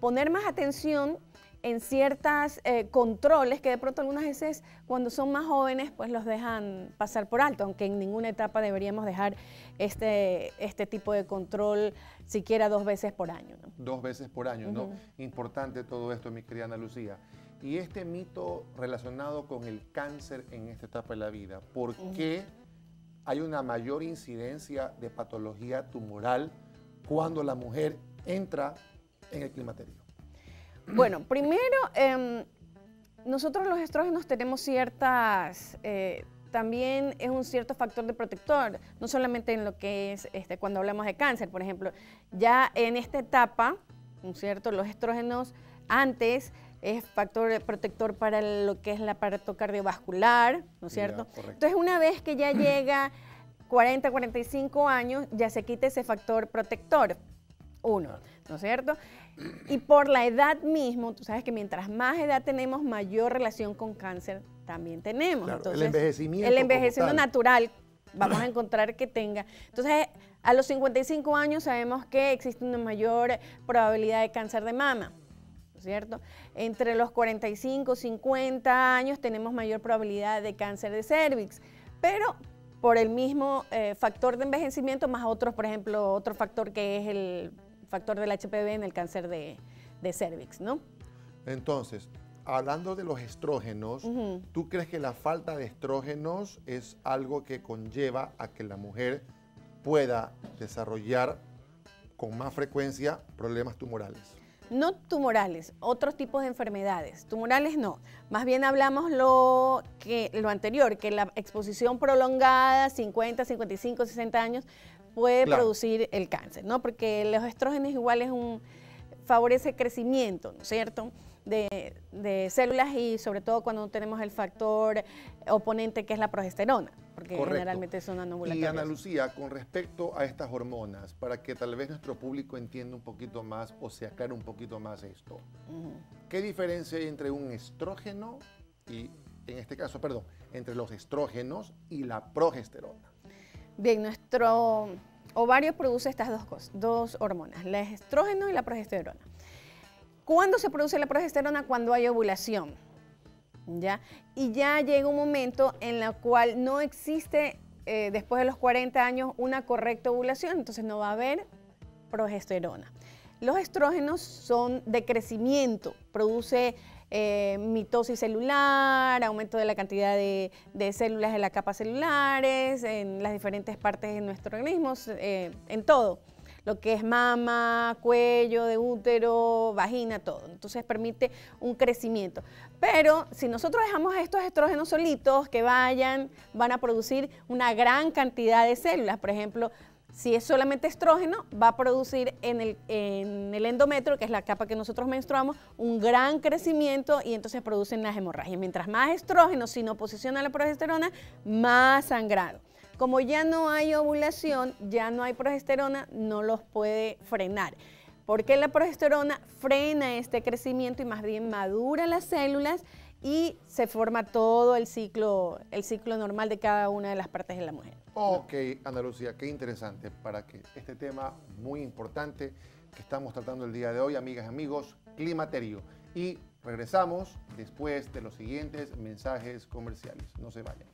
poner más atención en ciertos eh, controles que de pronto algunas veces cuando son más jóvenes pues los dejan pasar por alto, aunque en ninguna etapa deberíamos dejar este, este tipo de control siquiera dos veces por año. Dos veces por año, ¿no? Importante todo esto, mi querida Ana Lucía. Y este mito relacionado con el cáncer en esta etapa de la vida, ¿por qué hay una mayor incidencia de patología tumoral cuando la mujer entra en el climaterio? Bueno, primero, em, nosotros los estrógenos tenemos ciertas, eh, también es un cierto factor de protector, no solamente en lo que es este, cuando hablamos de cáncer, por ejemplo, ya en esta etapa, ¿no es cierto? Los estrógenos antes es factor protector para lo que es el aparato cardiovascular, ¿no es cierto? Entonces, una vez que ya llega 40, 45 años, ya se quita ese factor protector. Uno, ¿no es cierto? Y por la edad mismo, tú sabes que mientras más edad tenemos, mayor relación con cáncer también tenemos. el envejecimiento. El envejecimiento natural, vamos a encontrar que tenga. Entonces, a los 55 años sabemos que existe una mayor probabilidad de cáncer de mama. ¿no es ¿Cierto? Entre los 45, 50 años tenemos mayor probabilidad de cáncer de cervix, pero por el mismo eh, factor de envejecimiento, más otros, por ejemplo, otro factor que es el factor del HPV en el cáncer de, de cervix, ¿no? Entonces, hablando de los estrógenos, ¿tú crees que la falta de estrógenos es algo que conlleva a que la mujer pueda desarrollar con más frecuencia problemas tumorales? No tumorales, otros tipos de enfermedades. Tumorales no. Más bien hablamos lo, que, lo anterior, que la exposición prolongada, 50, 55, 60 años, puede producir el cáncer, ¿no? Porque los estrógenos igual es un, favorece el crecimiento, ¿no es cierto? De, células y sobre todo cuando tenemos el factor oponente que es la progesterona, porque generalmente son anovulatorias. Y Ana Lucía, con respecto a estas hormonas, para que tal vez nuestro público entienda un poquito más o se aclare un poquito más esto, ¿qué diferencia hay entre un estrógeno y, en este caso, perdón, entre los estrógenos y la progesterona? Bien, nuestro ovario produce estas dos cosas, dos hormonas, el estrógeno y la progesterona. ¿Cuándo se produce la progesterona? Cuando hay ovulación. ¿ya? Y ya llega un momento en el cual no existe, eh, después de los 40 años, una correcta ovulación, entonces no va a haber progesterona. Los estrógenos son de crecimiento, produce eh, mitosis celular, aumento de la cantidad de, células de la capa celulares, en las diferentes partes de nuestro organismo, eh, en todo lo que es mama, cuello de útero, vagina, todo. Entonces permite un crecimiento. Pero si nosotros dejamos estos estrógenos solitos que vayan, van a producir una gran cantidad de células. Por ejemplo, si es solamente estrógeno, va a producir en el, endometrio, que es la capa que nosotros menstruamos, un gran crecimiento y entonces producen las hemorragias. Mientras más estrógeno, si no posiciona la progesterona, más sangrado. Como ya no hay ovulación, ya no hay progesterona, no los puede frenar. Porque la progesterona frena este crecimiento y más bien madura las células y se forma todo el ciclo, el ciclo normal de cada una de las partes de la mujer. Ok, Ana Lucía, qué interesante para que este tema muy importante que estamos tratando el día de hoy, amigas y amigos, climaterio. y regresamos después de los siguientes mensajes comerciales. No se vayan.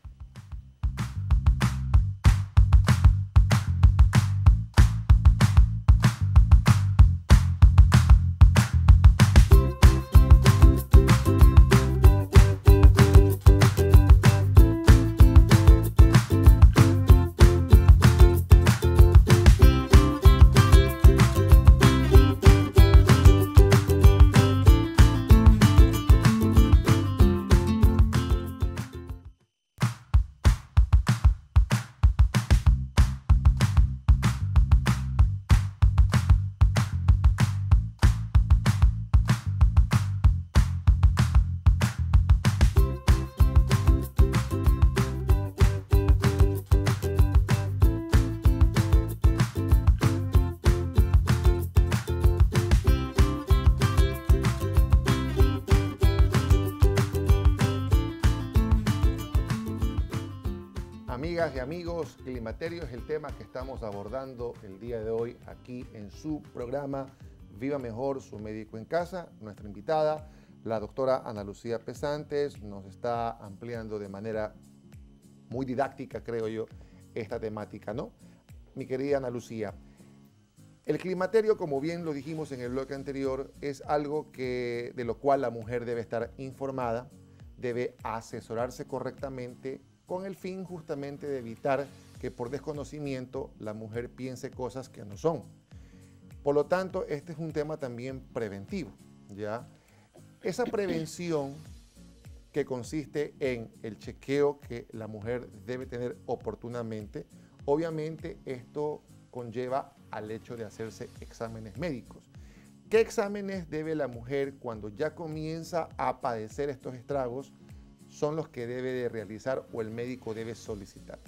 Amigas y amigos, climaterio es el tema que estamos abordando el día de hoy aquí en su programa Viva Mejor, su médico en casa. Nuestra invitada, la doctora Ana Lucía Pesantes, nos está ampliando de manera muy didáctica, creo yo, esta temática, ¿no? Mi querida Ana Lucía, el climaterio, como bien lo dijimos en el bloque anterior, es algo que, de lo cual la mujer debe estar informada, debe asesorarse correctamente con el fin justamente de evitar que por desconocimiento la mujer piense cosas que no son. Por lo tanto, este es un tema también preventivo, ¿ya? Esa prevención que consiste en el chequeo que la mujer debe tener oportunamente, obviamente esto conlleva al hecho de hacerse exámenes médicos. ¿Qué exámenes debe la mujer cuando ya comienza a padecer estos estragos son los que debe de realizar o el médico debe solicitar?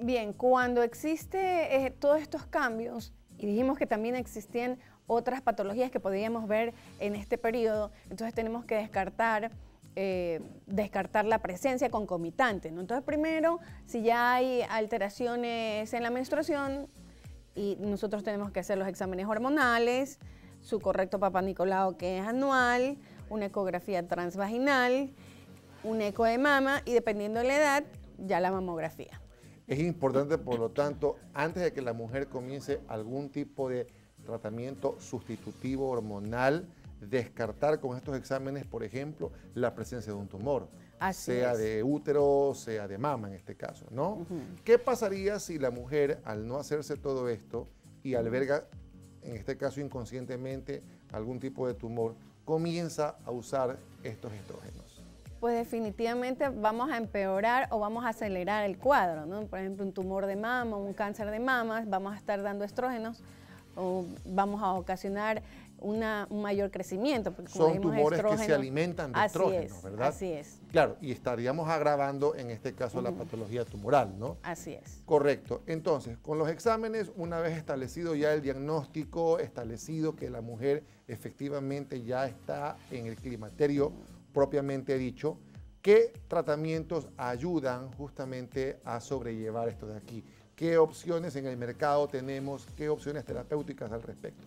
Bien, cuando existe eh, todos estos cambios, y dijimos que también existían otras patologías que podríamos ver en este periodo, entonces tenemos que descartar, eh, descartar la presencia concomitante. Entonces primero, si ya hay alteraciones en la menstruación, y nosotros tenemos que hacer los exámenes hormonales, su correcto papá Nicolau que es anual, una ecografía transvaginal, un eco de mama y dependiendo de la edad, ya la mamografía. Es importante, por lo tanto, antes de que la mujer comience algún tipo de tratamiento sustitutivo hormonal, descartar con estos exámenes, por ejemplo, la presencia de un tumor, sea de útero, sea de mama en este caso, ¿no? ¿Qué pasaría si la mujer, al no hacerse todo esto y alberga, en este caso inconscientemente, algún tipo de tumor, comienza a usar estos estrógenos? Pues definitivamente vamos a empeorar o vamos a acelerar el cuadro, ¿no? Por ejemplo, un tumor de mama, un cáncer de mama, vamos a estar dando estrógenos o vamos a ocasionar un mayor crecimiento. Son tumores que se alimentan de estrógenos, ¿verdad? Así es. Claro, y estaríamos agravando en este caso la patología tumoral, ¿no? Así es. Correcto. Entonces, con los exámenes, una vez establecido ya el diagnóstico, establecido que la mujer efectivamente ya está en el climaterio propiamente dicho, ¿qué tratamientos ayudan justamente a sobrellevar esto de aquí? ¿Qué opciones en el mercado tenemos? ¿Qué opciones terapéuticas al respecto?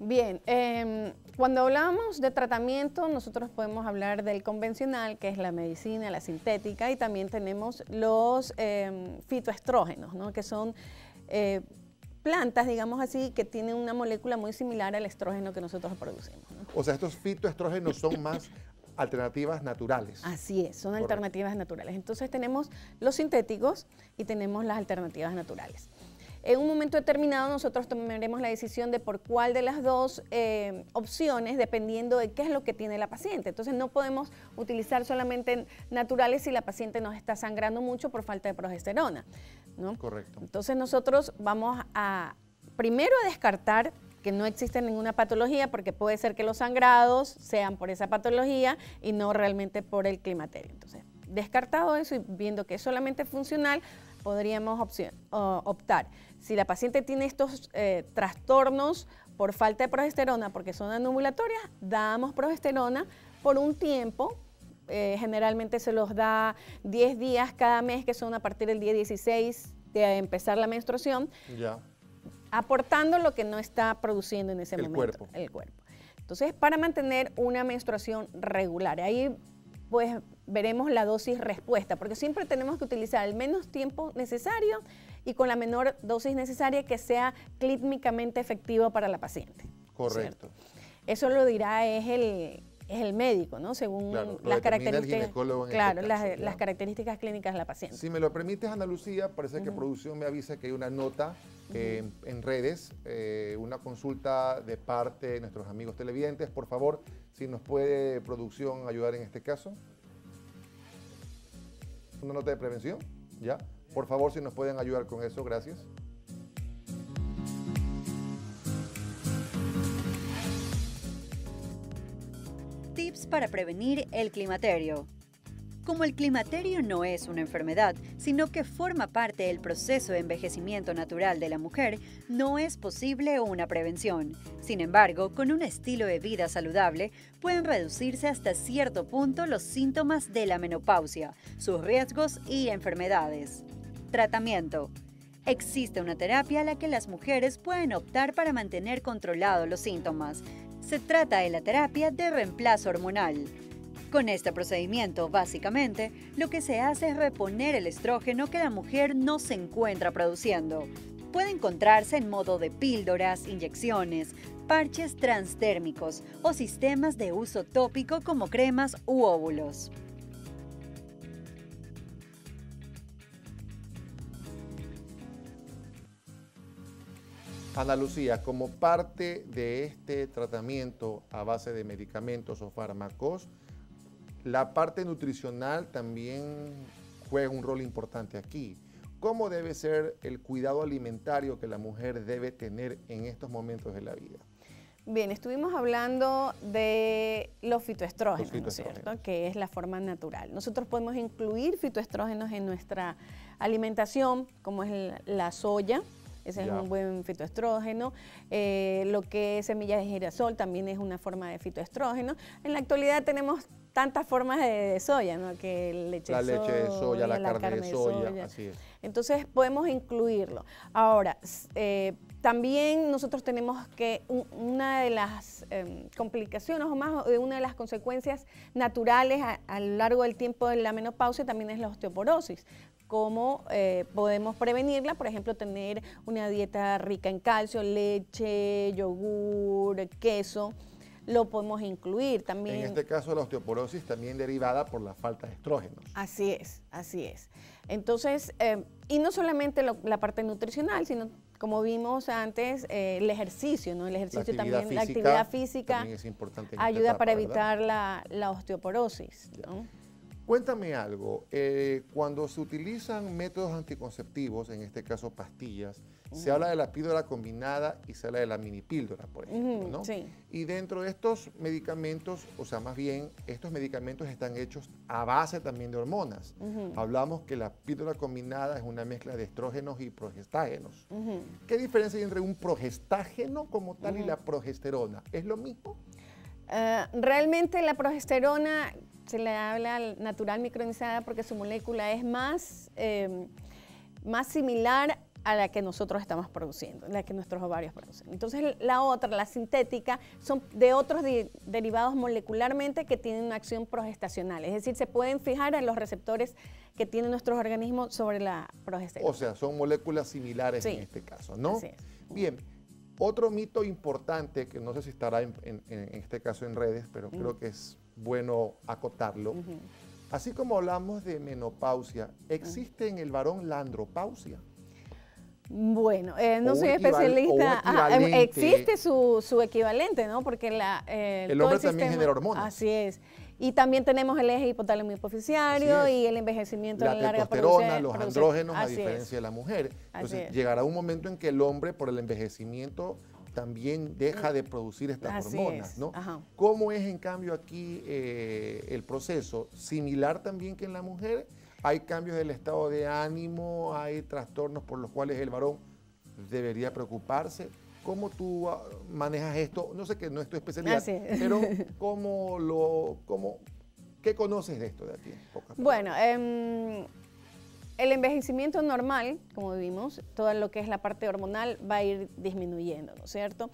Bien, em, cuando hablamos de tratamiento, nosotros podemos hablar del convencional, que es la medicina, la sintética, y también tenemos los em, fitoestrógenos, ¿no? que son eh, plantas, digamos así, que tienen una molécula muy similar al estrógeno que nosotros producimos. O sea, estos fitoestrógenos son más alternativas naturales. Así es, son alternativas naturales. Entonces tenemos los sintéticos y tenemos las alternativas naturales. En un momento determinado nosotros tomaremos la decisión de por cuál de las dos eh, opciones, dependiendo de qué es lo que tiene la paciente. Entonces no podemos utilizar solamente naturales si la paciente nos está sangrando mucho por falta de progesterona. ¿no? Correcto. Entonces nosotros vamos a primero a descartar que no existe ninguna patología porque puede ser que los sangrados sean por esa patología y no realmente por el climaterio. Entonces, descartado eso y viendo que es solamente funcional, podríamos optar. Si la paciente tiene estos eh, trastornos por falta de progesterona, porque son anovulatorias, damos progesterona por un tiempo. Eh, generalmente se los da 10 días cada mes, que son a partir del día 16 de empezar la menstruación, ya. aportando lo que no está produciendo en ese el momento cuerpo. el cuerpo. Entonces, para mantener una menstruación regular, ahí pues veremos la dosis respuesta, porque siempre tenemos que utilizar el menos tiempo necesario y con la menor dosis necesaria que sea clínicamente efectivo para la paciente. Correcto. Eso lo dirá es el, es el médico, ¿no? Según las características. claro, este las, características clínicas de la paciente. Si me lo permites, Ana Lucía, parece que producción me avisa que hay una nota en redes, eh, una consulta de parte de nuestros amigos televidentes. Por favor, si nos puede producción ayudar en este caso. Una nota de prevención, ¿ya? Por favor, si nos pueden ayudar con eso, gracias. Tips para prevenir el climaterio. Como el climaterio no es una enfermedad, sino que forma parte del proceso de envejecimiento natural de la mujer, no es posible una prevención. Sin embargo, con un estilo de vida saludable, pueden reducirse hasta cierto punto los síntomas de la menopausia, sus riesgos y enfermedades. Tratamiento. Existe una terapia a la que las mujeres pueden optar para mantener controlados los síntomas. Se trata de la terapia de reemplazo hormonal. Con este procedimiento, básicamente, lo que se hace es reponer el estrógeno que la mujer no se encuentra produciendo. Puede encontrarse en modo de píldoras, inyecciones, parches transdérmicos o sistemas de uso tópico como cremas u óvulos. Ana Lucía, como parte de este tratamiento a base de medicamentos o fármacos, la parte nutricional también juega un rol importante aquí. ¿Cómo debe ser el cuidado alimentario que la mujer debe tener en estos momentos de la vida? Bien, estuvimos hablando de los fitoestrógenos, ¿cierto? Que es la forma natural. Nosotros podemos incluir fitoestrógenos en nuestra alimentación, como es la soya, ese es un buen fitoestrógeno. Eh, lo que es semillas de girasol también es una forma de fitoestrógeno. En la actualidad tenemos tantas formas de, soya, ¿no? Que leche la leche de soya, la, carne, de soya, así es. Entonces podemos incluirlo. Ahora, eh, también nosotros tenemos que una de las em, complicaciones o más de una de las consecuencias naturales a, lo largo del tiempo de la menopausia también es la osteoporosis. ¿Cómo eh, podemos prevenirla? Por ejemplo, tener una dieta rica en calcio, leche, yogur, queso lo podemos incluir también. En este caso la osteoporosis también derivada por la falta de estrógenos. Así es, así es. Entonces, eh, y no solamente la parte nutricional, sino como vimos antes, eh, el ejercicio, ¿no? El ejercicio también, la actividad física es importante ayuda para evitar la, osteoporosis. Cuéntame algo, eh, cuando se utilizan métodos anticonceptivos, en este caso pastillas, se habla de la píldora combinada y se habla de la mini píldora, por ejemplo, ¿no? Sí. Y dentro de estos medicamentos, o sea, más bien, estos medicamentos están hechos a base también de hormonas. Hablamos que la píldora combinada es una mezcla de estrógenos y progestágenos. ¿Qué diferencia hay entre un progestágeno como tal y la progesterona? ¿Es lo mismo? Eh, realmente la progesterona se le habla natural micronizada porque su molécula es más, em, más similar a la que nosotros estamos produciendo, la que nuestros ovarios producen. Entonces la otra, la sintética, son de otros derivados molecularmente que tienen una acción progestacional, es decir, se pueden fijar en los receptores que tienen nuestros organismos sobre la progesterona. O sea, son moléculas similares en este caso, ¿no? Bien. Otro mito importante, que no sé si estará en, este caso en redes, pero creo que es bueno acotarlo. Así como hablamos de menopausia, ¿existe en el varón la andropausia? Bueno, eh, no soy especialista. Em, existe su, equivalente, ¿no? Porque la, eh, el hombre también genera hormonas. Así es. Y también tenemos el eje hipotálamo hipoficiario y el envejecimiento la en larga testosterona, los andrógenos, a diferencia de la mujer. Entonces, llegará un momento en que el hombre, por el envejecimiento, también deja de producir estas hormonas, ¿no? ¿Cómo es en cambio aquí eh, el proceso? ¿Similar también que en la mujer? ¿Hay cambios del estado de ánimo? ¿Hay trastornos por los cuales el varón debería preocuparse? ¿Cómo tú ah, manejas esto? No sé que no es tu especialidad, pero ¿cómo lo, cómo, ¿qué conoces de esto de aquí? Bueno, eh, el envejecimiento normal, como vimos, todo lo que es la parte hormonal va a ir disminuyendo, ¿no es cierto?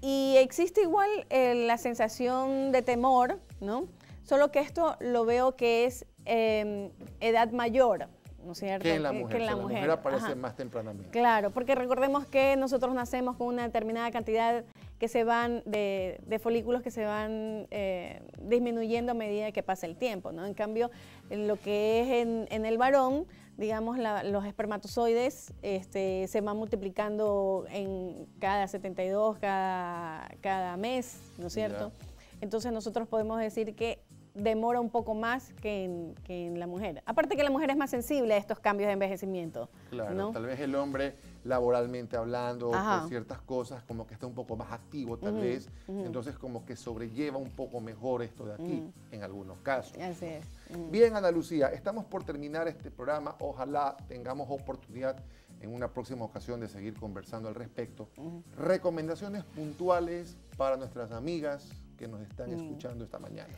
y existe igual eh, la sensación de temor, ¿no? Solo que esto lo veo que es em, edad mayor, ¿no es cierto? Que en la mujer, la, mujer. aparece más tempranamente. Claro, porque recordemos que nosotros nacemos con una determinada cantidad que se van de, folículos que se van eh, disminuyendo a medida que pasa el tiempo, ¿no? En cambio, lo que es en, en el varón, digamos, los espermatozoides este, se van multiplicando en cada 72, cada, cada mes, ¿no es cierto? Entonces nosotros podemos decir que demora un poco más que en, la mujer. Aparte que la mujer es más sensible a estos cambios de envejecimiento. Claro, tal vez el hombre laboralmente hablando, por ciertas cosas, como que está un poco más activo tal vez, entonces como que sobrelleva un poco mejor esto de aquí, en algunos casos. Así es. Bien, Ana Lucía, estamos por terminar este programa, ojalá tengamos oportunidad en una próxima ocasión de seguir conversando al respecto. Recomendaciones puntuales para nuestras amigas que nos están escuchando esta mañana.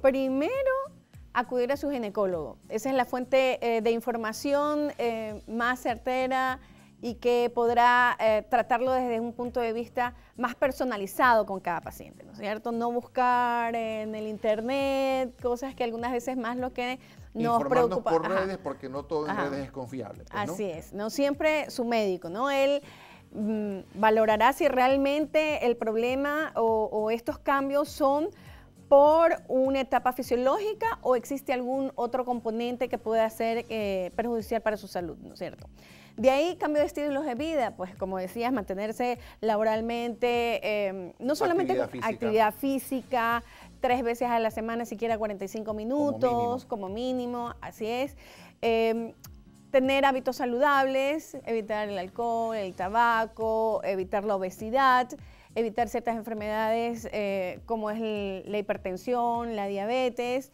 Primero acudir a su ginecólogo. Esa es la fuente eh, de información eh, más certera y que podrá eh, tratarlo desde un punto de vista más personalizado con cada paciente, ¿no es cierto? No buscar en el internet cosas que algunas veces más lo que nos preocupa. por redes porque no todo en redes es confiable. Pues, Así es, no siempre su médico, ¿no? Él mm, valorará si realmente el problema o estos cambios son por una etapa fisiológica o existe algún otro componente que pueda ser eh, perjudicial para su salud, ¿no es cierto? De ahí cambio de estilos de vida, pues como decías, mantenerse laboralmente, em, no solamente actividad física. tres veces a la semana, siquiera 45 minutos, como mínimo, así es. Em, tener hábitos saludables, evitar el alcohol, el tabaco, evitar la obesidad evitar ciertas enfermedades eh, como es la hipertensión, la diabetes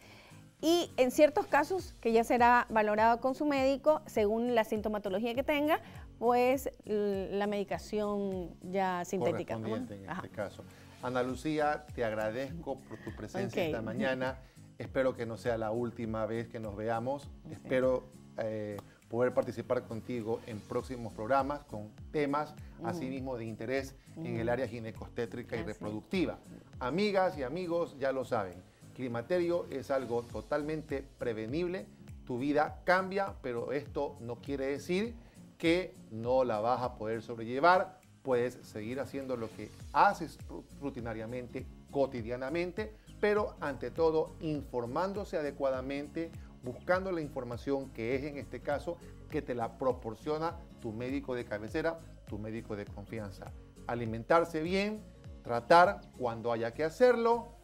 y en ciertos casos que ya será valorado con su médico según la sintomatología que tenga, pues la medicación ya sintética. en este caso. Ana Lucía, te agradezco por tu presencia esta mañana. Espero que no sea la última vez que nos veamos. Espero eh, poder participar contigo en próximos programas con temas asimismo de interés en el área ginecostétrica y reproductiva. Amigas y amigos, ya lo saben, climaterio es algo totalmente prevenible, tu vida cambia, pero esto no quiere decir que no la vas a poder sobrellevar, puedes seguir haciendo lo que haces rutinariamente, cotidianamente, pero ante todo informándose adecuadamente, buscando la información que es en este caso que te la proporciona tu médico de cabecera, tu médico de confianza. Alimentarse bien, tratar cuando haya que hacerlo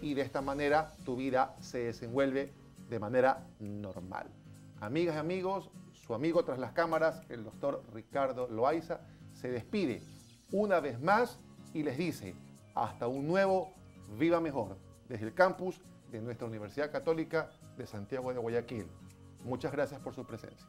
y de esta manera tu vida se desenvuelve de manera normal. Amigas y amigos, su amigo tras las cámaras, el doctor Ricardo Loaiza, se despide una vez más y les dice hasta un nuevo Viva Mejor desde el campus de nuestra Universidad Católica de Santiago de Guayaquil. Muchas gracias por su presencia.